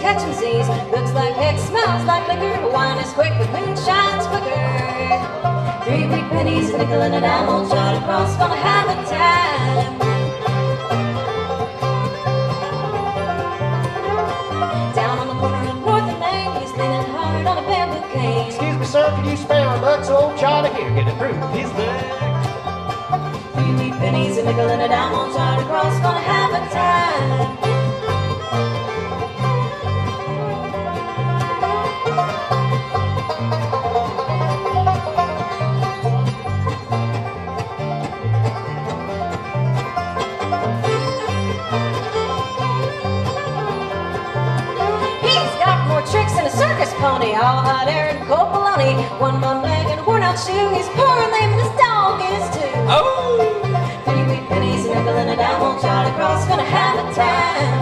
catching Z's. Looks like heck, smells like liquor. Wine is quick, but moonshine's quicker. Three wheat pennies, a nickel and a dime. Old Charlie Cross gonna have a time. Down on the corner of North and Main, he's leaning hard on a bamboo cane. Excuse me, sir, could you spare a buck so old Charlie here can improve his luck? Three wheat pennies, a nickel and a dime. He's got more tricks than a circus pony, all hot air and cold baloney. One bum leg and a worn out shoe. He's poor and lame and his dog is too. Oh! Three wheat pennies, a nickel and a dime. Old Charlie Cross gonna have a time.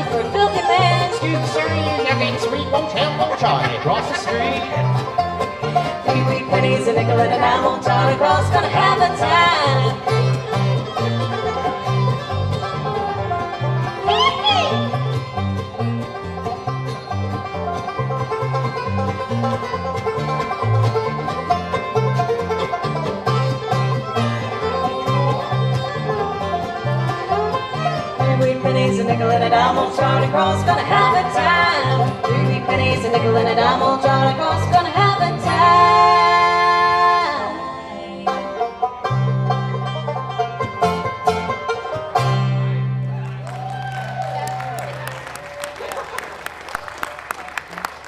Man for filthy man. Excuse me, sir, you youngin' sweet won't help old Charlie across the street. Three wheat pennies, a nickel and a dime. Old Charlie Cross gonna have a time. Nickel and a dime. Old Charlie Cross gonna have a time. Three pennies, a nickel and a dime. Old Charlie Cross gonna have a time.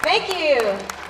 Thank you.